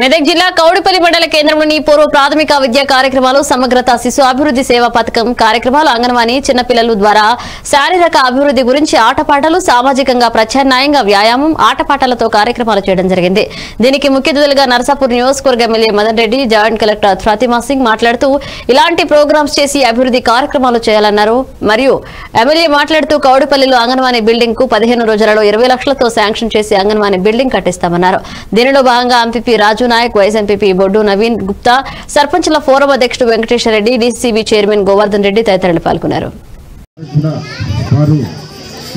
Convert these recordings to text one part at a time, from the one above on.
మెదక్ జిల్లా కౌడిపల్లి మండల కేంద్రంలోని పూర్వ ప్రాథమిక విద్యా కార్యక్రమాలు సమగ్రత శిశు అభివృద్ధి సేవా పథకం కార్యక్రమాలు అంగన్వాణి చిన్నపిల్లలు ద్వారా శారీరక అభివృద్ధి గురించి ఆటపాటలు సామాజికంగా ప్రత్యామ్నాయంగా వ్యాయామం ఆటపాటలతో కార్యక్రమాలు చేయడం జరిగింది. దీనికి ముఖ్య అతిథులుగా నర్సాపూర్ నియోజకవర్గ MLA Madan Reddy joint collector Fatima Singh మాట్లాడుతూ ఇలాంటి ప్రోగ్రామ్స్ చేసి అభివృద్ధి కార్యక్రమాలు చేయాలన్నారు. మరియు ఎమ్మెల్యే మాట్లాడుతూ కౌడిపల్లిలో అంగన్వాణి బిల్డింగ్కు పదిహేను రోజులలో ఇరవై లక్షలతో శాంక్షన్ చేసి అంగన్వాణి బిల్డింగ్ కట్టిస్తామన్నారు. దీనిలో భాగంగా MPP Raju Nayak vice MPP Boddu Naveen Gupta సర్పంచ్ల ఫోరం అధ్యక్షుడు వెంకటేశ్వర రెడ్డి డీసీబీ చైర్మన్ గోవర్ధన్ రెడ్డి తదితరులు పాల్గొన్నారు.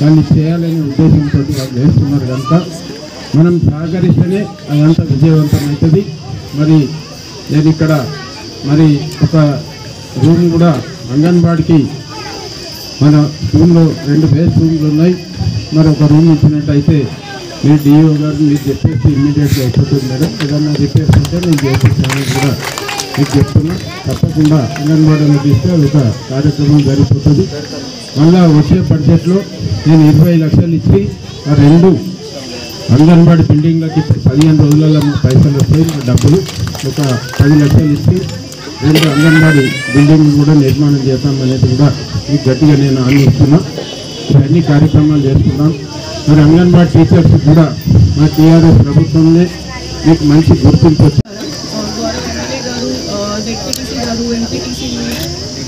దాన్ని చేయాలనే ఉద్దేశంతో వారు చేస్తున్నారు కనుక మనం సహకరిస్తేనే అదంతా విజయవంతమవుతుంది మరి నేను ఇక్కడ మరి ఒక రూమ్ కూడా అంగన్వాడికి మన రూమ్లో రెండు బేస్ రూమ్లు ఉన్నాయి. మరి ఒక రూమ్ ఇచ్చినట్టయితే మీరు డిఓ గారు మీరు చెప్పేసి ఇమ్మీడియట్గా అయిపోతుంది మేడం. ఏదన్నా రిపేర్స్ ఉంటే నేను చేసేసాను కూడా మీకు చెప్తున్నా. తప్పకుండా అంగన్వాడీలో తీస్తే ఒక కార్యక్రమం జరిగిపోతుంది. మళ్ళా వచ్చే బడ్జెట్లో నేను ఇరవై లక్షలు ఇచ్చి ఆ రెండు అంగన్వాడీ బిల్డింగ్లకి పదిహేను రోజులలో మాకు పైసలు వస్తాయి మా డబ్బులు. ఒక పది లక్షలు ఇచ్చి రెండు అంగన్వాడీ బిల్డింగ్ కూడా నిర్మాణం చేద్దాం అనేది కూడా మీకు గట్టిగా నేను ఆలోచిస్తున్నా. ఇవన్నీ కార్యక్రమాలు చేస్తున్నాం. మరి అంగన్వాడీ టీచర్స్ కూడా మా టీఆర్ఎస్ ప్రభుత్వంలో మీకు మంచి గుర్తింపు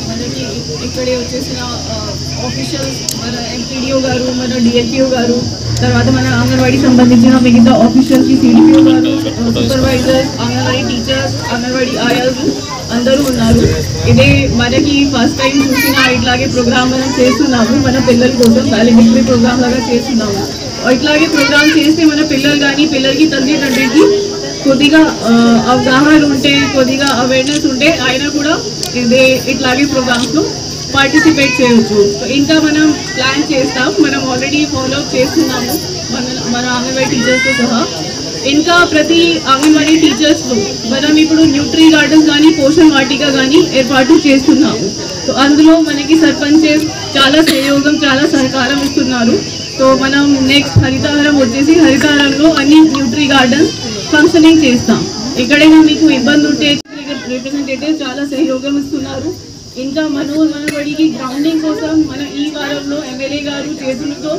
మనకి ఇక్కడే వచ్చేసిన ఆఫీషియల్స్ మన ఎంపీడీఓ గారు మన డిఎల్పిఓ గారు తర్వాత మన అంగన్వాడీ సంబంధించిన మిగతా ఆఫీషియల్కి సిడిపిఓ గారు సూపర్వైజర్స్ అంగన్వాడీ ఆయాస్ అందరూ ఉన్నారు. ఇదే మనకి ఫస్ట్ టైం చూసిన ఇట్లాగే ప్రోగ్రామ్ మనం చేస్తున్నాము. మన పిల్లల కోసం వాలిడిక్టరీ ప్రోగ్రామ్ లాగా చేస్తున్నాము. ఇట్లాగే ప్రోగ్రామ్ చేస్తే మన పిల్లలు కానీ పిల్లలకి తల్లిదండ్రులకి కొద్దిగా అవగాహన ఉంటే కొద్దిగా అవేర్నెస్ ఉంటే ఆయన కూడా ఇదే ఇట్లాగే ప్రోగ్రామ్స్లో పార్టిసిపేట్ చేయొచ్చు. సో ఇంకా మనం ప్లాన్ చేస్తాం. మనం ఆల్రెడీ ఫాలో అప్ చేస్తున్నాము. మన మన అంగన్వాడీ టీచర్స్తో సహా. ఇంకా ప్రతి అంగన్వాడీ టీచర్స్లో మనం ఇప్పుడు న్యూట్రీ గార్డెన్స్ కానీ పోషణ్ వాటిక కానీ ఏర్పాటు చేస్తున్నాము సో అందులో మనకి సర్పంచ్ చాలా సహయోగం చాలా సహకారం ఇస్తున్నారు. సో మనం నెక్స్ట్ హరితారం వచ్చేసి హరితహారంలో అన్ని న్యూట్రీ గార్డెన్స్ ఫంక్షనింగ్ చేస్తాం. ఎక్కడైనా మీకు ఇబ్బంది ఉంటే రిప్రజెంటేటివ్ చాలా సహయోగం ఇస్తున్నారు. ఇంకా మనోజ్ మనబడికి గ్రౌండింగ్ కోసం మన వారంలో ఎమ్మెల్యే గారు చేతులతో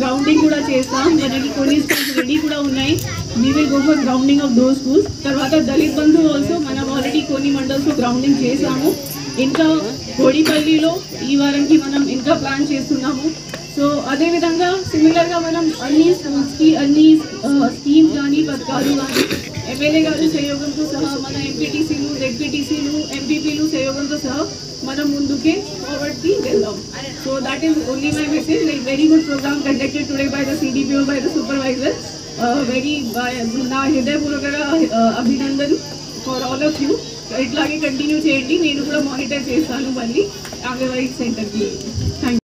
గ్రౌండింగ్ కూడా చేస్తాం. మనకి కొన్ని స్కూల్స్ రెడీ కూడా ఉన్నాయి. We will go for grounding of those schools తర్వాత దళిత్ బంధు ఆల్సో మనం ఆల్రెడీ కొన్ని మండల్స్లో గ్రౌండింగ్ చేసాము ఇంకా కోడిపల్లిలో ఈ వారంకి మనం ఇంకా ప్లాన్ చేస్తున్నాము. సో అదేవిధంగా సిమిలర్గా మనం అన్ని స్కూల్స్కి అన్ని స్కీమ్స్ కానీ పథకాలు కానీ ఎమ్మెల్యే గారి సహయోగంతో సహా మన ఎంపీటీసీ సహయోగంతో మనం ముందుకే ఫార్వర్డ్కి వెళ్దాం. So that is only my message like very good programme conducted today by the CDPO by the supervisor very నా హృదయపూర్వక అభినందన్ ఫర్ ఆల్ ఆఫ్ యూ ఇట్లాగే కంటిన్యూ చేయండి. నేను కూడా మానిటర్ చేస్తాను మళ్ళీ. అంగన్వాడీ సెంటర్కి థ్యాంక్